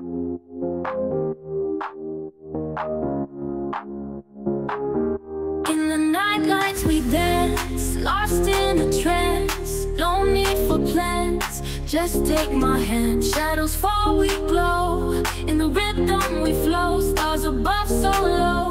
In the night lights we dance, lost in a trance. No need for plans, just take my hand. Shadows fall, we glow, in the rhythm we flow Stars above so low.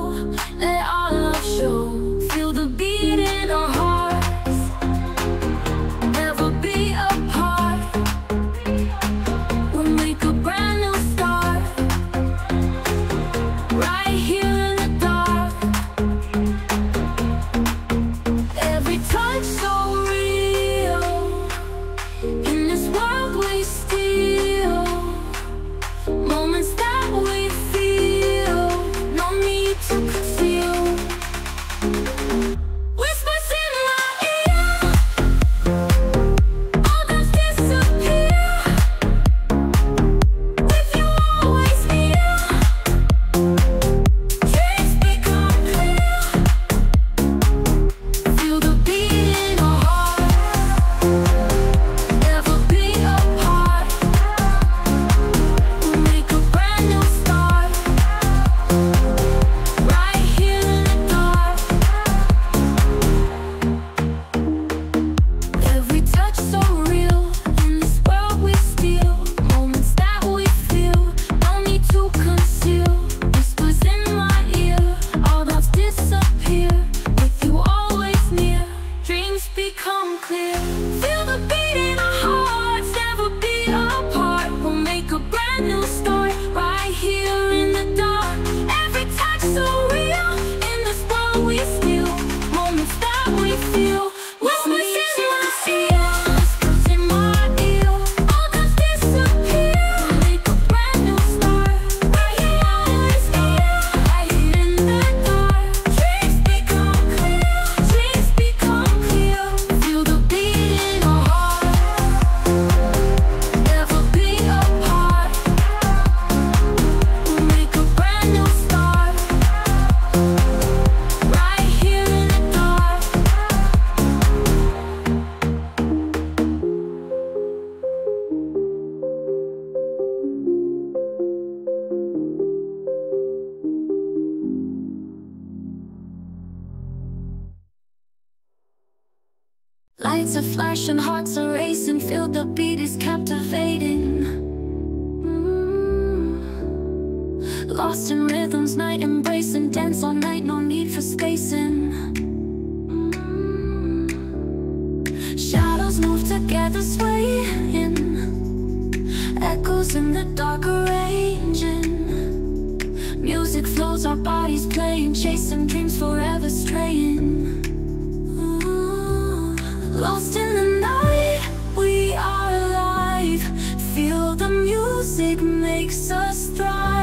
flashing, hearts are racing. Feel the beat is captivating. Mm. Lost in rhythms, night embracing. Dance all night, no need for spacing. Mm. Shadows move together, swaying. Echoes in the dark arranging. Music flows, our bodies playing. Chasing dreams, forever straying. Lost in the night, we are alive. Feel the music makes us thrive.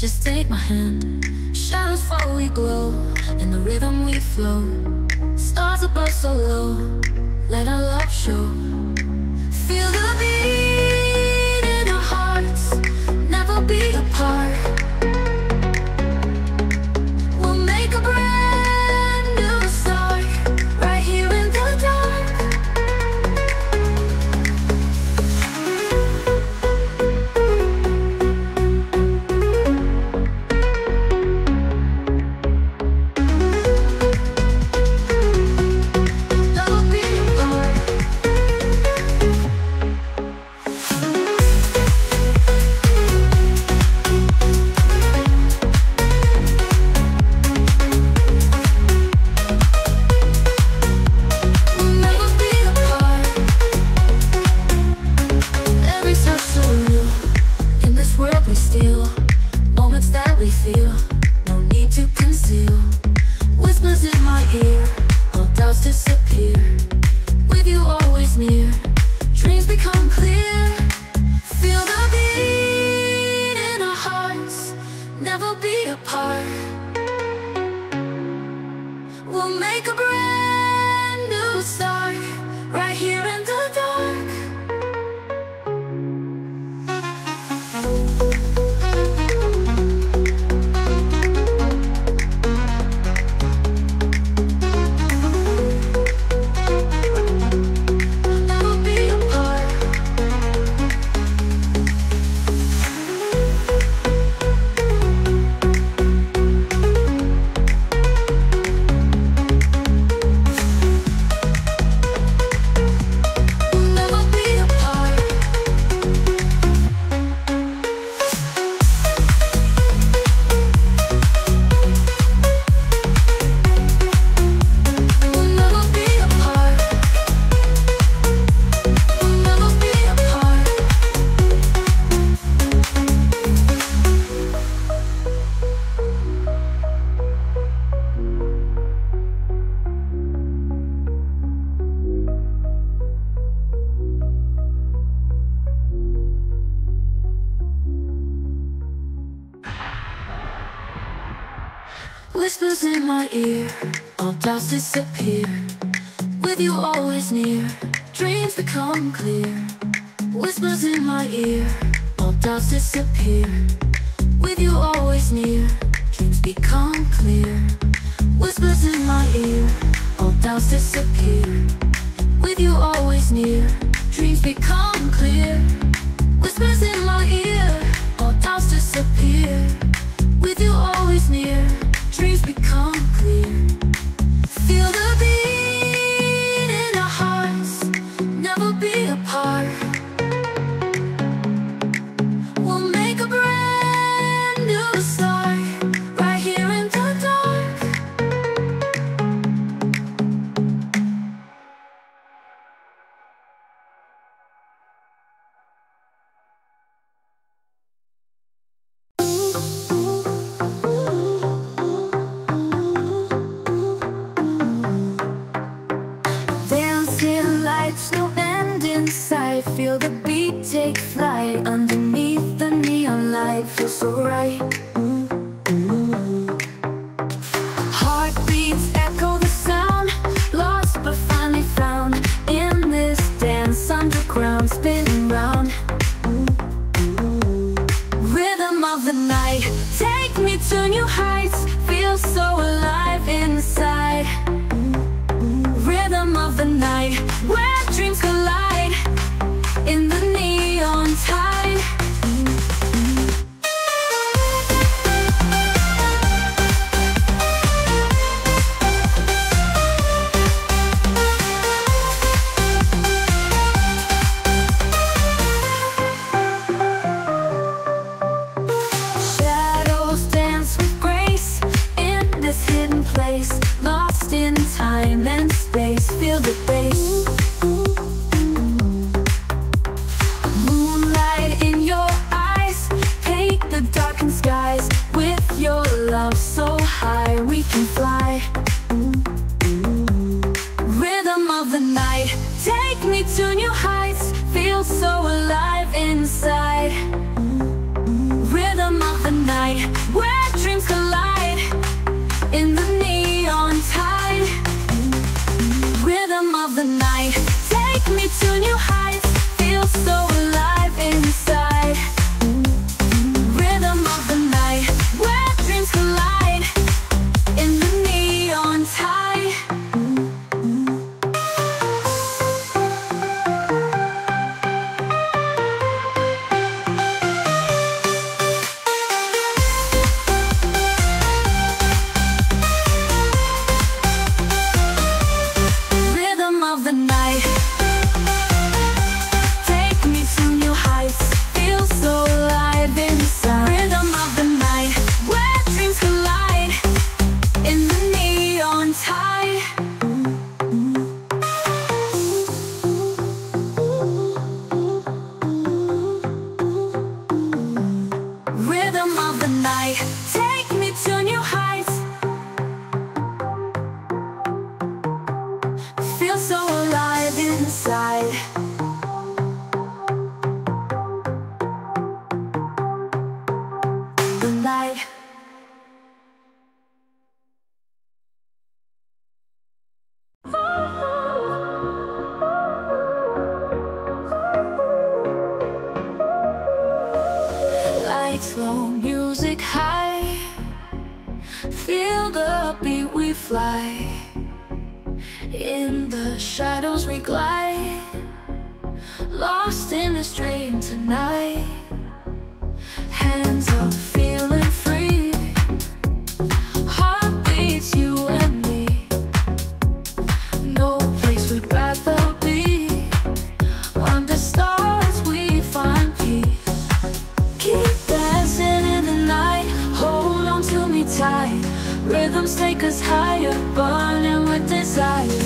Just take my hand. Shadows fall, we glow. In the rhythm we flow. Stars above so low. Let our love show. Feel the beat in our hearts. Never be apart. My ear, all doubts disappear. With you always near, dreams become clear. Whispers in my ear, all doubts disappear. With you always near, dreams become clear. Whispers in my ear, all doubts disappear. With you always near, dreams become clear. Whispers in my ear, all doubts disappear. With you always near, dreams become clear. Feel the beat in our hearts, never be apart. In the shadows we glide. Lost in the dream tonight. Hands up, feeling free. Heart beats you and me. No place we'd rather be. Under stars we find peace. Keep dancing in the night. Hold on to me tight. Rhythms take us higher Burning with desire.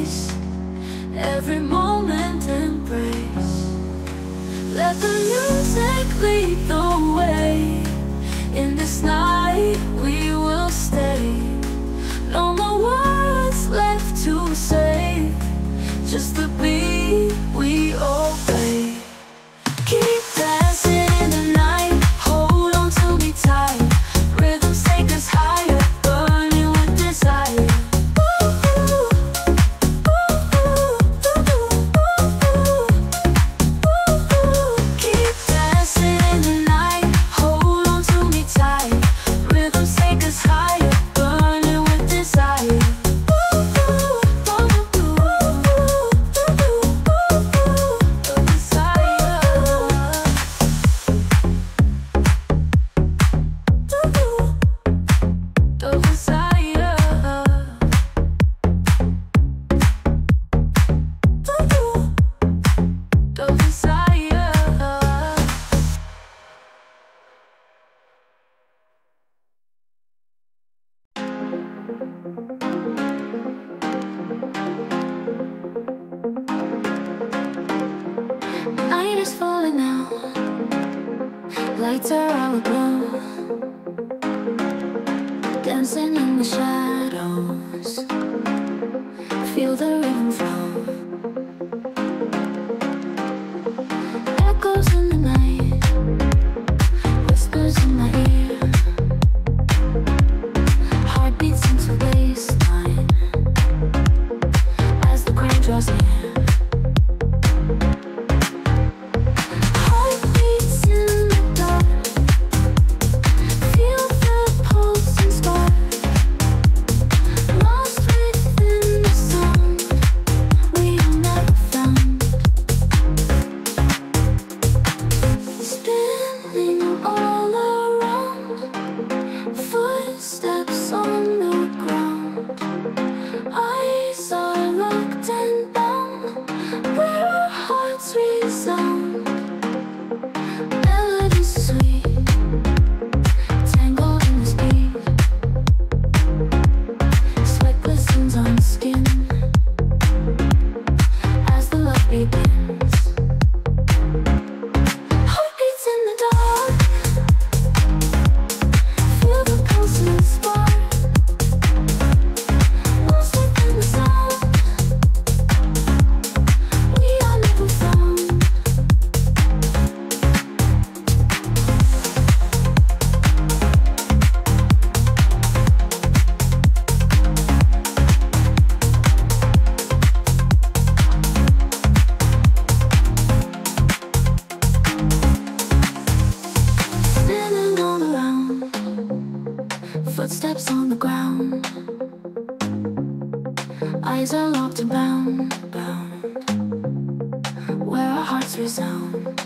face every moment embrace. Let the music lead the way. In this night we our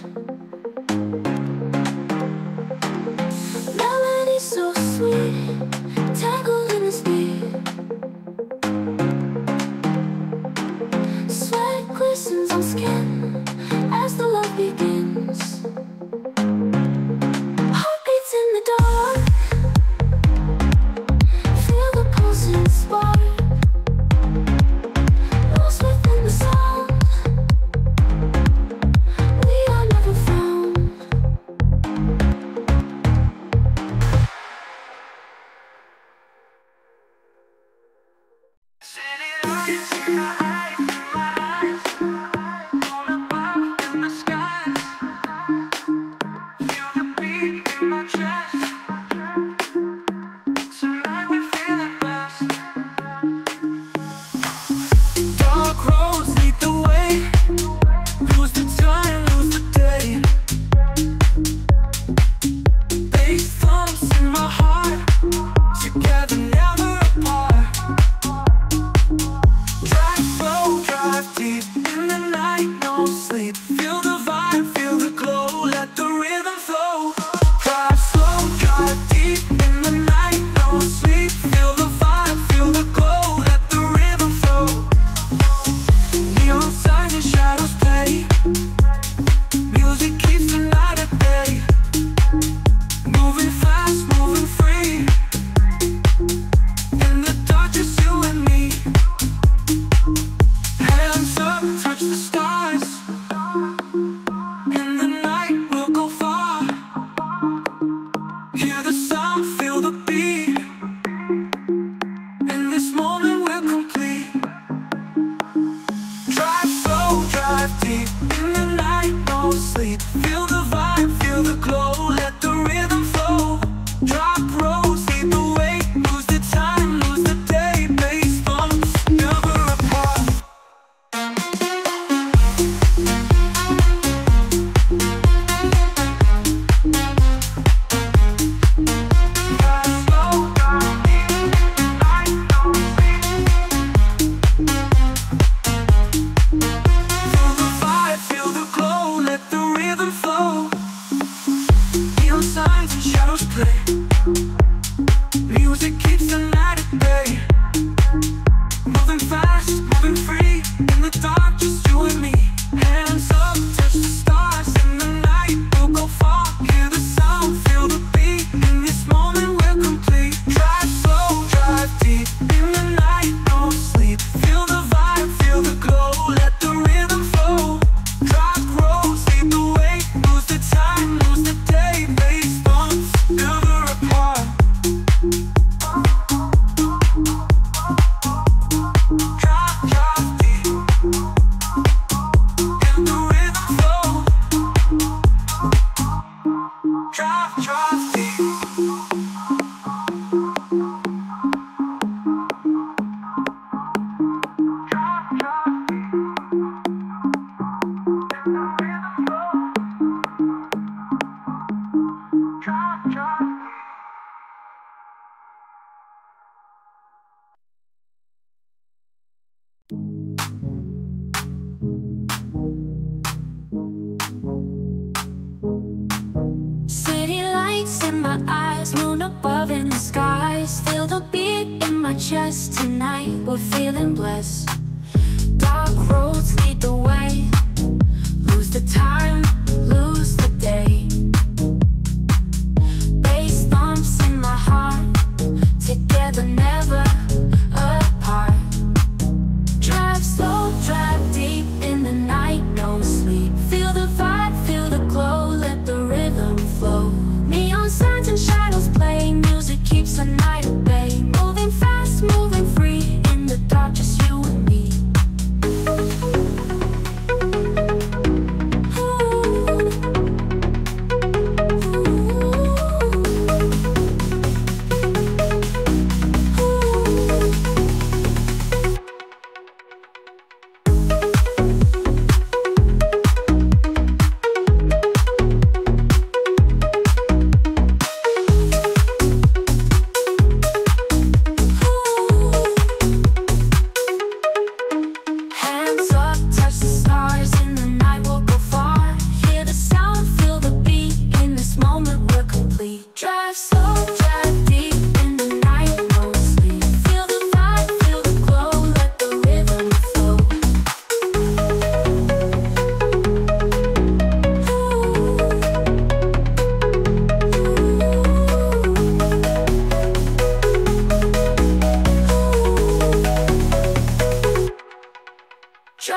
We're feeling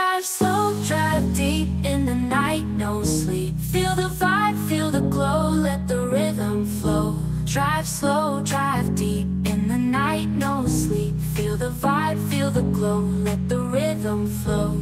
drive slow, drive deep in the night, no sleep. Feel the vibe, feel the glow, let the rhythm flow. Drive slow, drive deep in the night, no sleep. Feel the vibe, feel the glow, let the rhythm flow.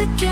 We